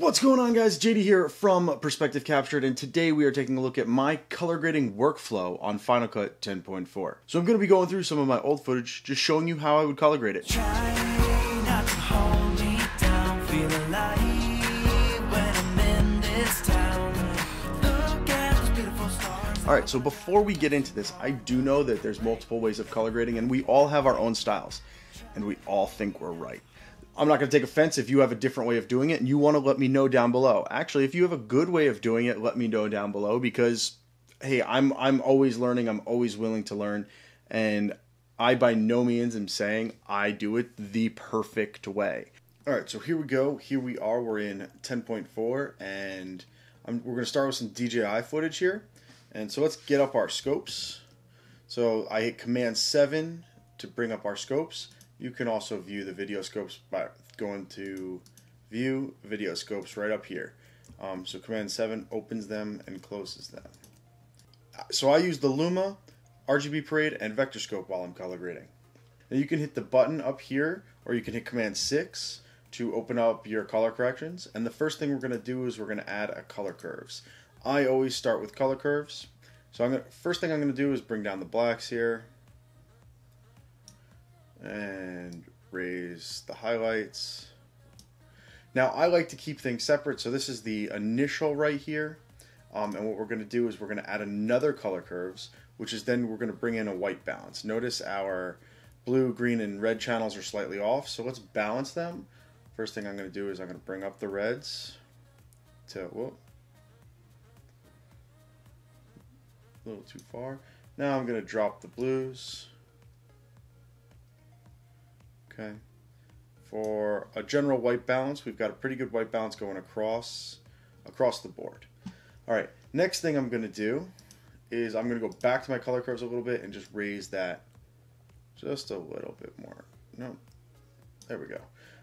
What's going on guys? JD here from Perspective Captured and today we are taking a look at my color grading workflow on Final Cut 10.4. So I'm going to be going through some of my old footage just showing you how I would color grade it. Alright, so before we get into this, I do know that there's multiple ways of color grading and we all have our own styles and we all think we're right. I'm not going to take offense if you have a different way of doing it and you want to let me know down below. Actually, if you have a good way of doing it, let me know down below because hey, I'm I'm always learning, I'm always willing to learn and I by no means am saying I do it the perfect way. All right, so here we go. Here we are. We're in 10.4 and I'm, we're going to start with some DJI footage here. And so let's get up our scopes. So I hit Command 7 to bring up our scopes. You can also view the video scopes by going to View Video Scopes right up here. Um, so Command 7 opens them and closes them. So I use the Luma, RGB Parade, and Vector Scope while I'm color grading. Now you can hit the button up here, or you can hit Command 6 to open up your color corrections. And the first thing we're going to do is we're going to add a color curves. I always start with color curves. So I'm gonna, first thing I'm going to do is bring down the blacks here and raise the highlights. Now I like to keep things separate, so this is the initial right here. Um, and what we're going to do is we're going to add another color curves, which is then we're going to bring in a white balance. Notice our blue, green, and red channels are slightly off, so let's balance them. First thing I'm going to do is I'm going to bring up the reds to, whoop, a little too far. Now I'm going to drop the blues. Okay. For a general white balance, we've got a pretty good white balance going across across the board. All right, next thing I'm going to do is I'm going to go back to my color curves a little bit and just raise that just a little bit more. No, there we go.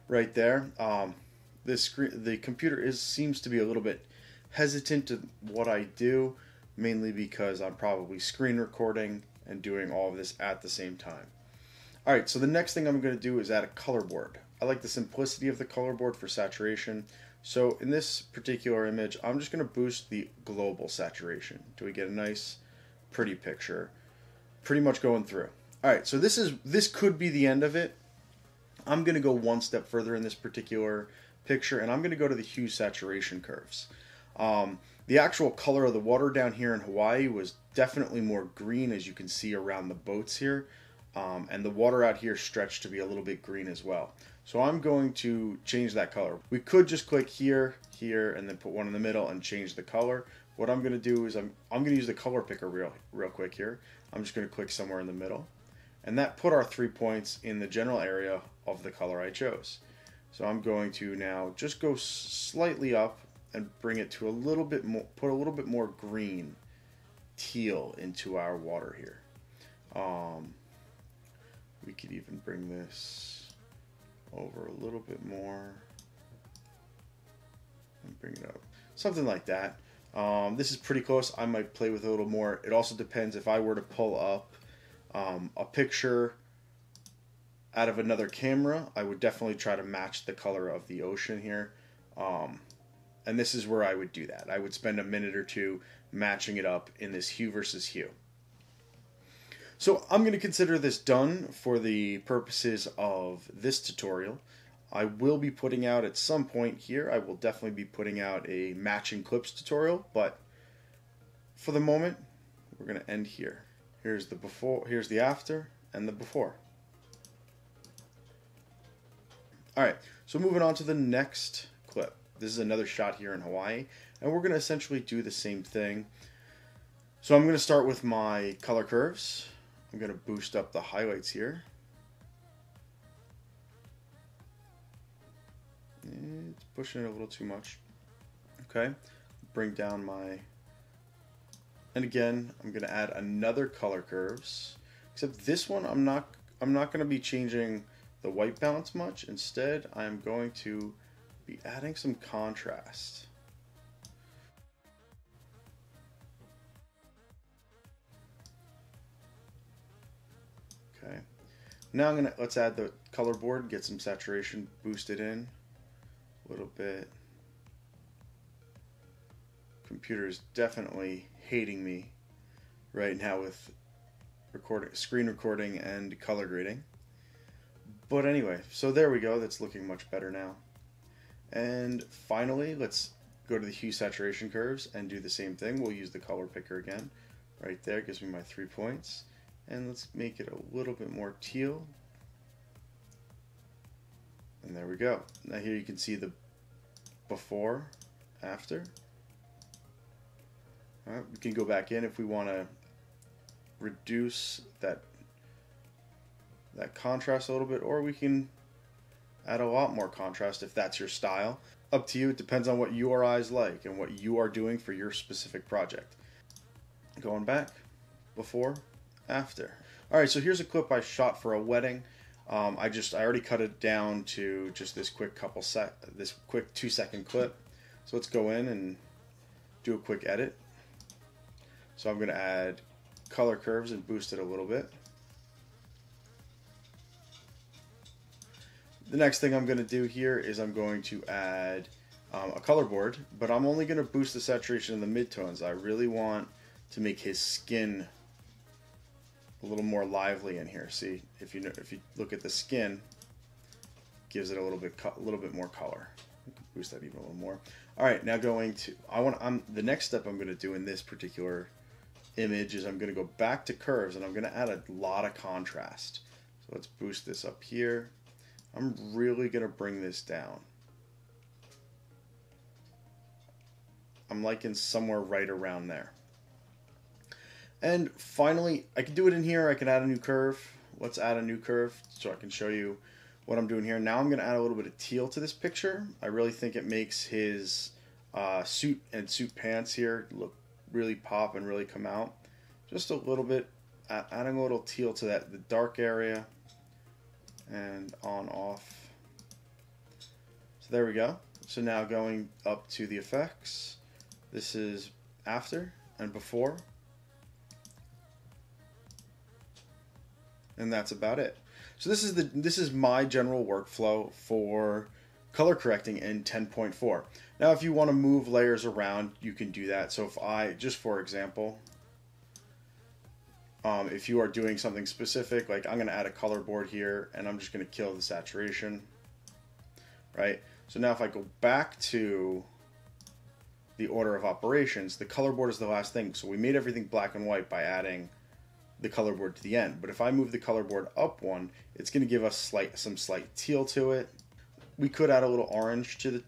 Right there. Um, this screen, the computer is seems to be a little bit hesitant to what I do, mainly because I'm probably screen recording and doing all of this at the same time. All right, so the next thing I'm going to do is add a color board. I like the simplicity of the color board for saturation. So in this particular image, I'm just going to boost the global saturation. Do we get a nice, pretty picture? Pretty much going through. All right, so this is this could be the end of it. I'm going to go one step further in this particular picture, and I'm going to go to the hue saturation curves. Um, the actual color of the water down here in Hawaii was definitely more green, as you can see around the boats here. Um, and the water out here stretched to be a little bit green as well. So I'm going to change that color. We could just click here, here, and then put one in the middle and change the color. What I'm going to do is I'm, I'm going to use the color picker real, real quick here. I'm just going to click somewhere in the middle. And that put our three points in the general area of the color I chose. So I'm going to now just go slightly up and bring it to a little bit more, put a little bit more green teal into our water here. Um, we could even bring this over a little bit more and bring it up. Something like that. Um, this is pretty close. I might play with it a little more. It also depends if I were to pull up um, a picture out of another camera, I would definitely try to match the color of the ocean here. Um, and this is where I would do that. I would spend a minute or two matching it up in this hue versus hue. So I'm going to consider this done for the purposes of this tutorial. I will be putting out at some point here, I will definitely be putting out a matching clips tutorial, but for the moment, we're going to end here. Here's the before, here's the after, and the before. Alright, so moving on to the next clip. This is another shot here in Hawaii, and we're going to essentially do the same thing. So I'm going to start with my color curves. I'm going to boost up the highlights here. It's pushing it a little too much. Okay, bring down my, and again, I'm going to add another color curves, except this one I'm not, I'm not going to be changing the white balance much. Instead, I'm going to be adding some contrast. Okay. Now I'm gonna let's add the color board, get some saturation boosted in a little bit. computer is definitely hating me right now with recording, screen recording and color grading. But anyway, so there we go. That's looking much better now. And finally, let's go to the hue saturation curves and do the same thing. We'll use the color picker again. Right there gives me my three points. And let's make it a little bit more teal. And there we go. Now here you can see the before, after. We can go back in if we want to reduce that that contrast a little bit, or we can add a lot more contrast if that's your style. Up to you, it depends on what your eyes like and what you are doing for your specific project. Going back, before, after. All right, so here's a clip I shot for a wedding. Um, I just I already cut it down to just this quick couple sec this quick two second clip. So let's go in and do a quick edit. So I'm going to add color curves and boost it a little bit. The next thing I'm going to do here is I'm going to add um, a color board, but I'm only going to boost the saturation in the midtones. I really want to make his skin a little more lively in here. See, if you if you look at the skin, gives it a little bit a little bit more color. Boost that even a little more. All right, now going to I want I'm the next step I'm going to do in this particular image is I'm going to go back to curves and I'm going to add a lot of contrast. So let's boost this up here. I'm really going to bring this down. I'm liking somewhere right around there. And finally, I can do it in here. I can add a new curve. Let's add a new curve so I can show you what I'm doing here. Now I'm going to add a little bit of teal to this picture. I really think it makes his uh, suit and suit pants here look really pop and really come out. Just a little bit, adding a little teal to that, the dark area and on off. So there we go. So now going up to the effects. This is after and before. And that's about it. So this is the this is my general workflow for color correcting in 10.4. Now if you want to move layers around, you can do that. So if I, just for example, um, if you are doing something specific, like I'm going to add a color board here and I'm just going to kill the saturation, right? So now if I go back to the order of operations, the color board is the last thing. So we made everything black and white by adding the color board to the end. But if I move the color board up one, it's going to give us slight some slight teal to it. We could add a little orange to the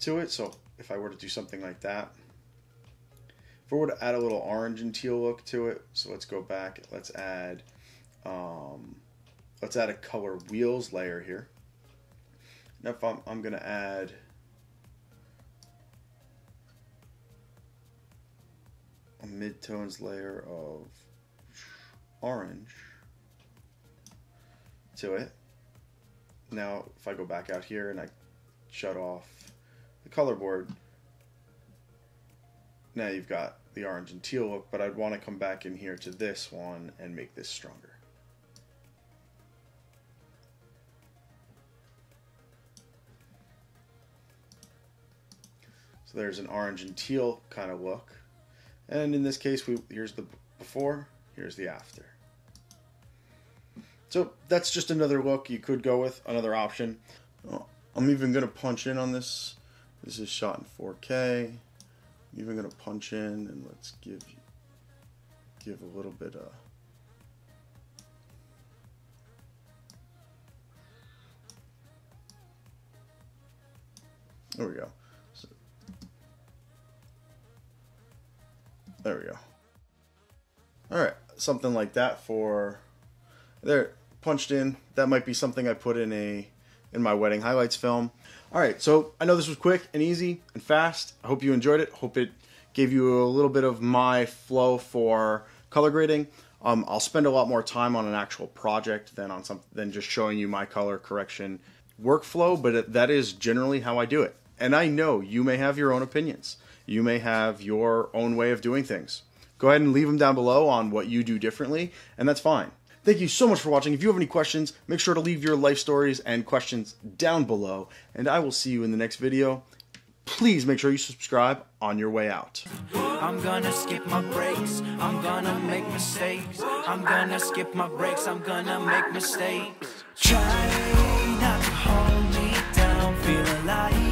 to it. So if I were to do something like that, if I were to add a little orange and teal look to it, so let's go back. Let's add um, let's add a color wheels layer here. Now if I'm, I'm going to add a midtones layer of orange to it. Now, if I go back out here and I shut off the color board, now you've got the orange and teal look, but I'd want to come back in here to this one and make this stronger. So there's an orange and teal kind of look. And in this case, we here's the before, here's the after. So that's just another look you could go with, another option. Oh, I'm even going to punch in on this. This is shot in 4K. I'm even going to punch in and let's give give a little bit of There we go. So, there we go. All right, something like that for there punched in. That might be something I put in a in my wedding highlights film. All right, so I know this was quick and easy and fast. I hope you enjoyed it. Hope it gave you a little bit of my flow for color grading. Um, I'll spend a lot more time on an actual project than on some than just showing you my color correction workflow, but that is generally how I do it. And I know you may have your own opinions. You may have your own way of doing things. Go ahead and leave them down below on what you do differently, and that's fine. Thank you so much for watching. If you have any questions, make sure to leave your life stories and questions down below. And I will see you in the next video. Please make sure you subscribe on your way out. I'm gonna skip my breaks. I'm gonna make mistakes. I'm gonna skip my breaks. I'm gonna make mistakes. Try not to hold me down. Feel alive.